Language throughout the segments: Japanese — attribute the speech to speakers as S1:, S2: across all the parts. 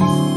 S1: Thank you.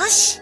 S1: よし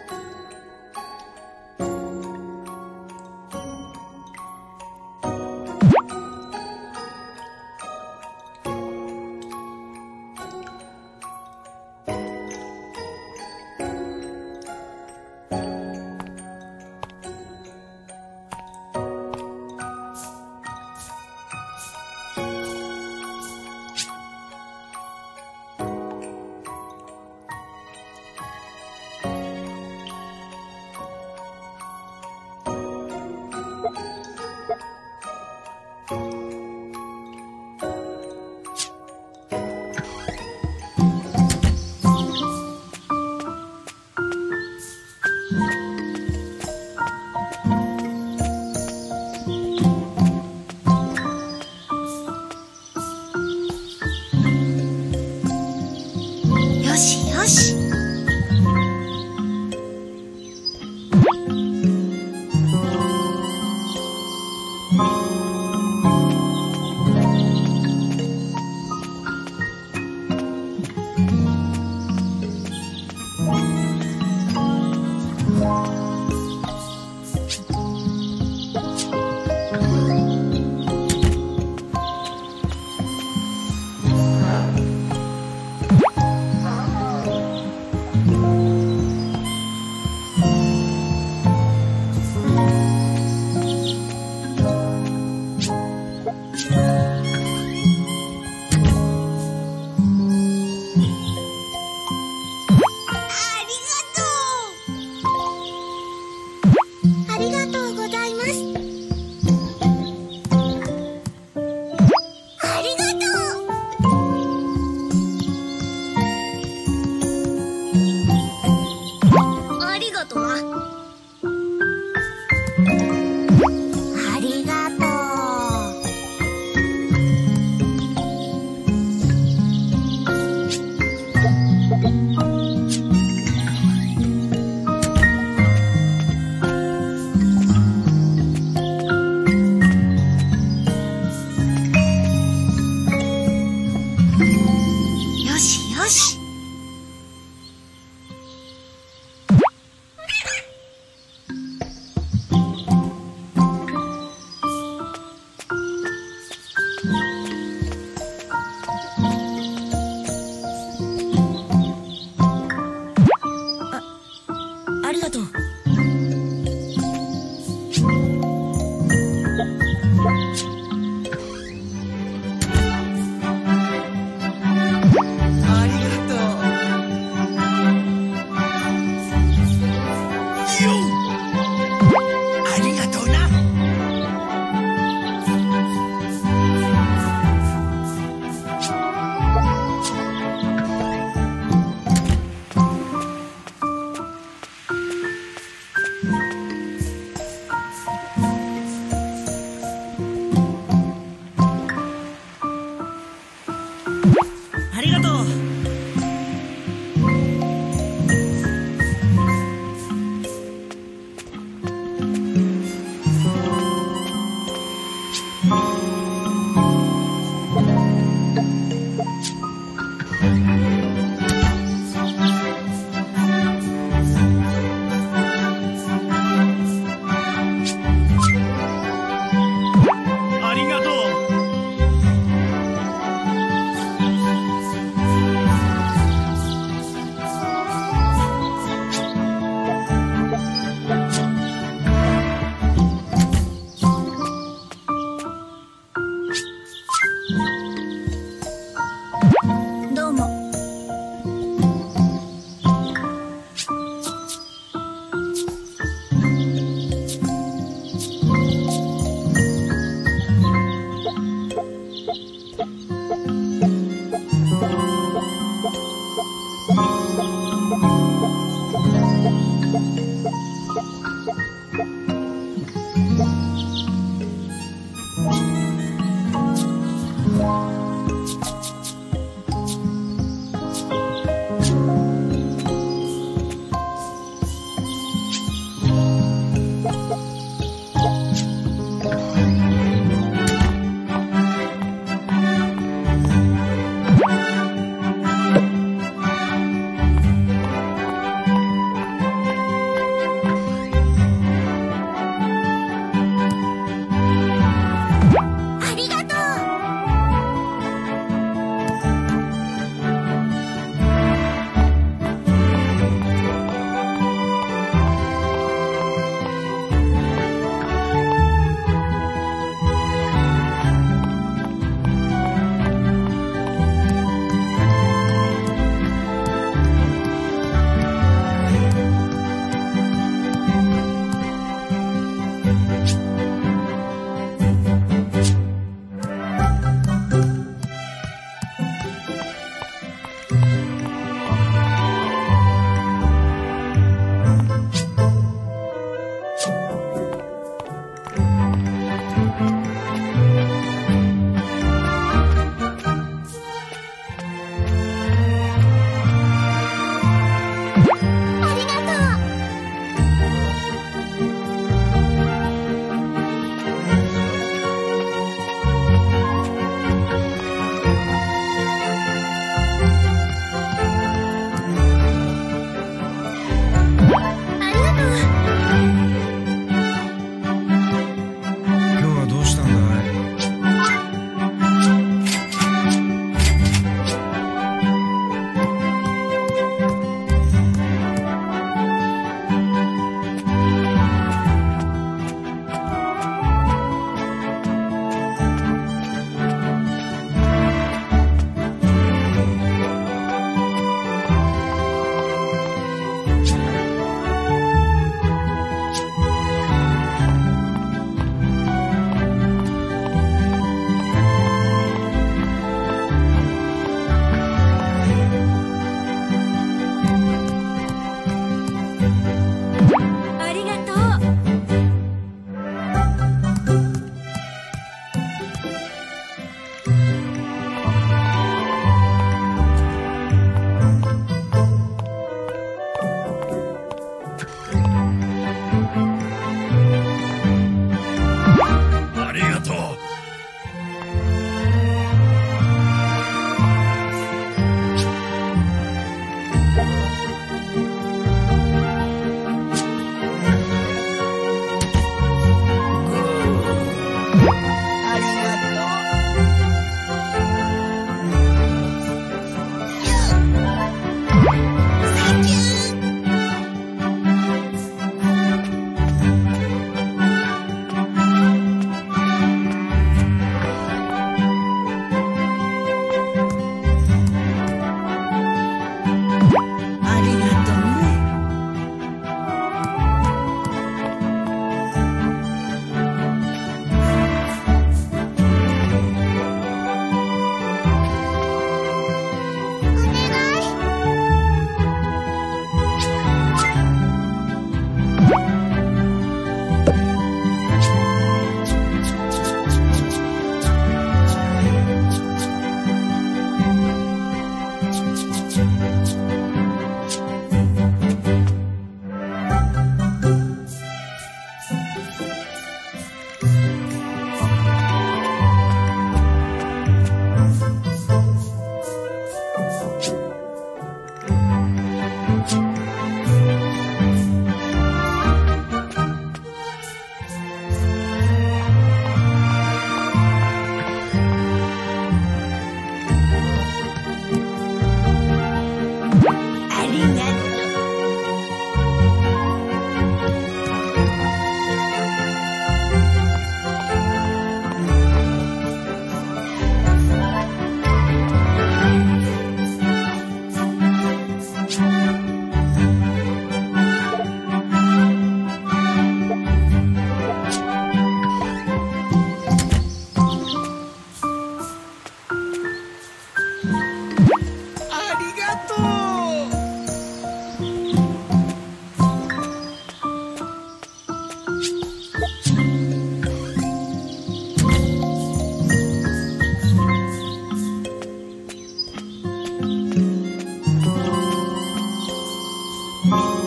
S1: Thank you.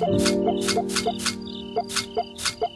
S1: Thank you.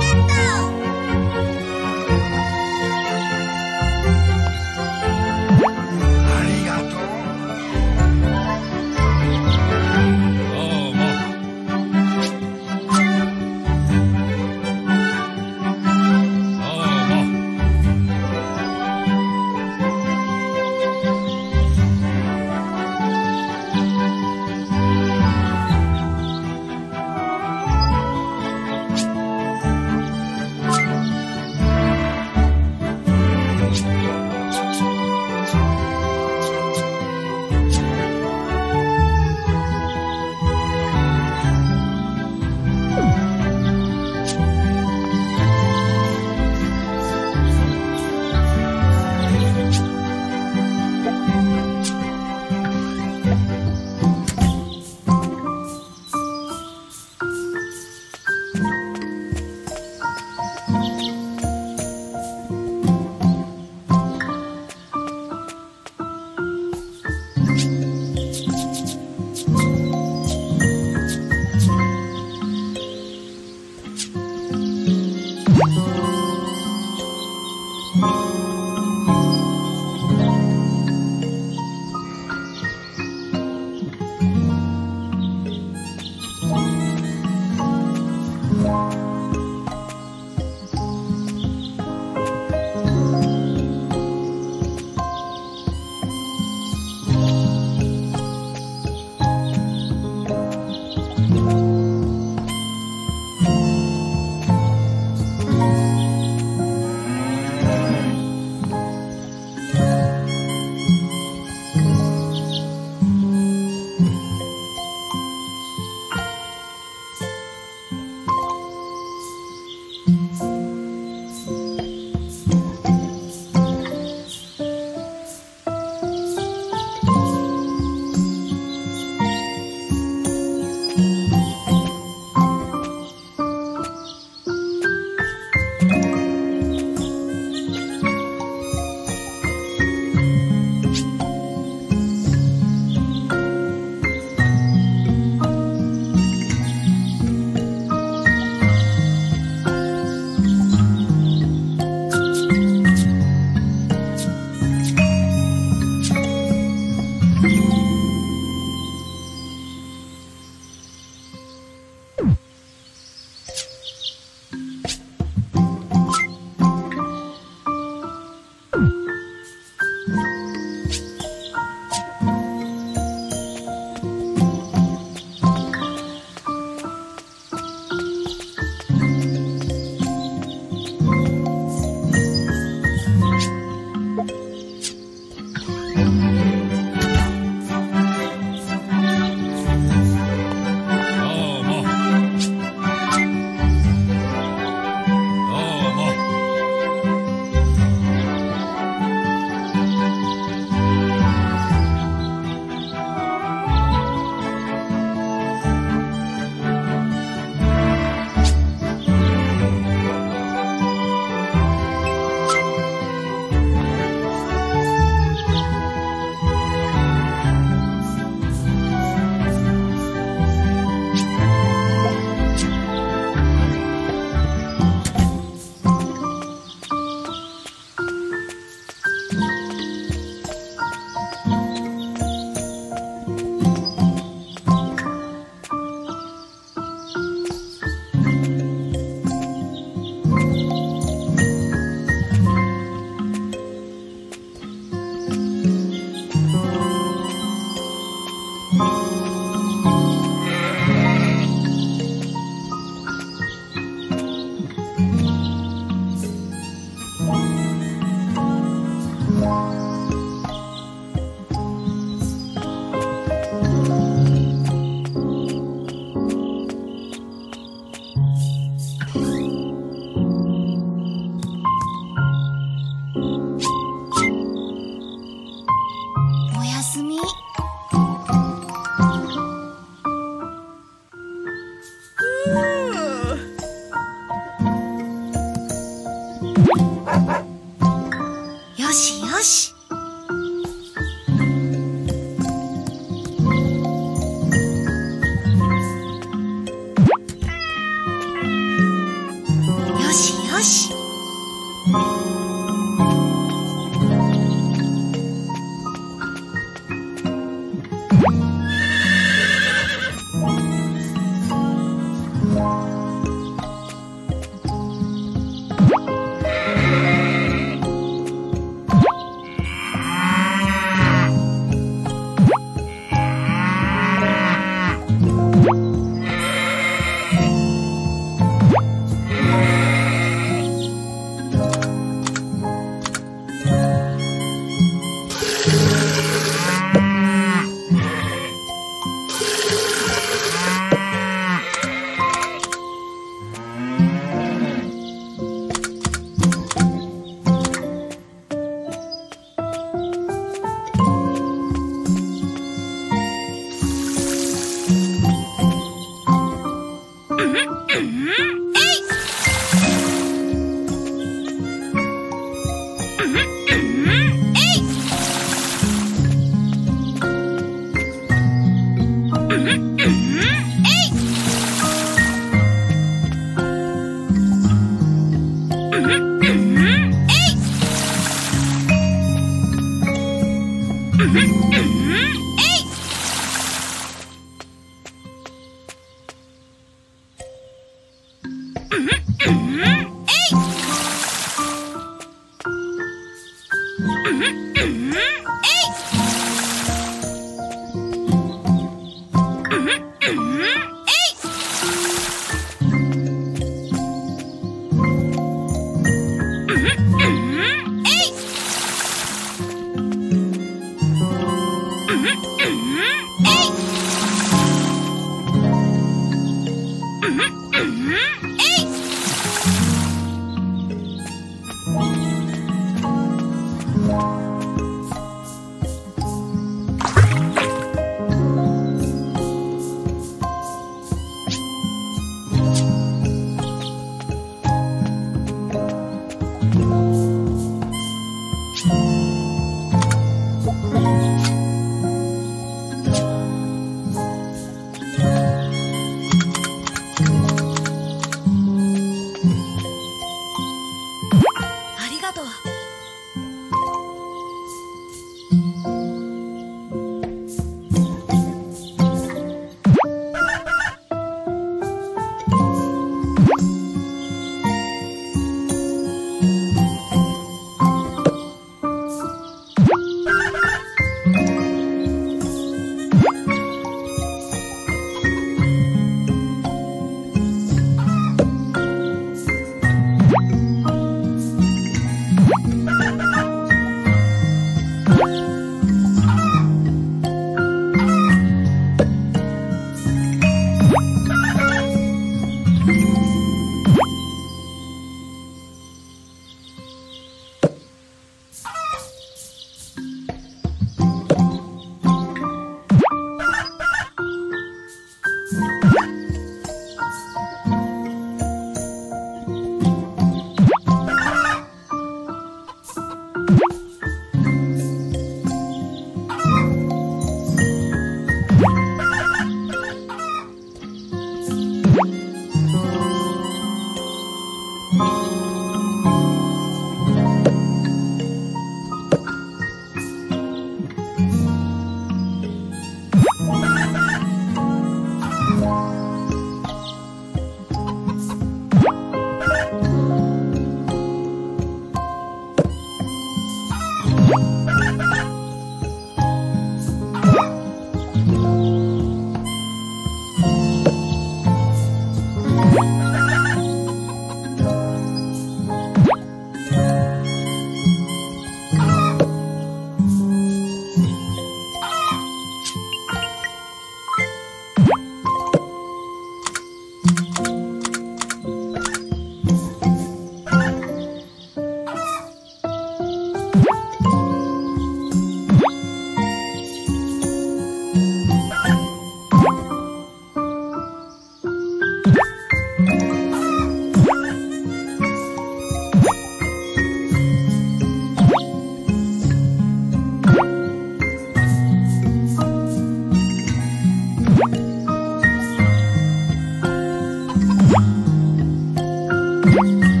S2: Música